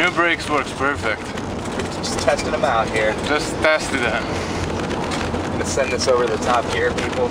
New brakes works perfect. Just testing them out here. Just testing them. Gonna send this over the top here, people.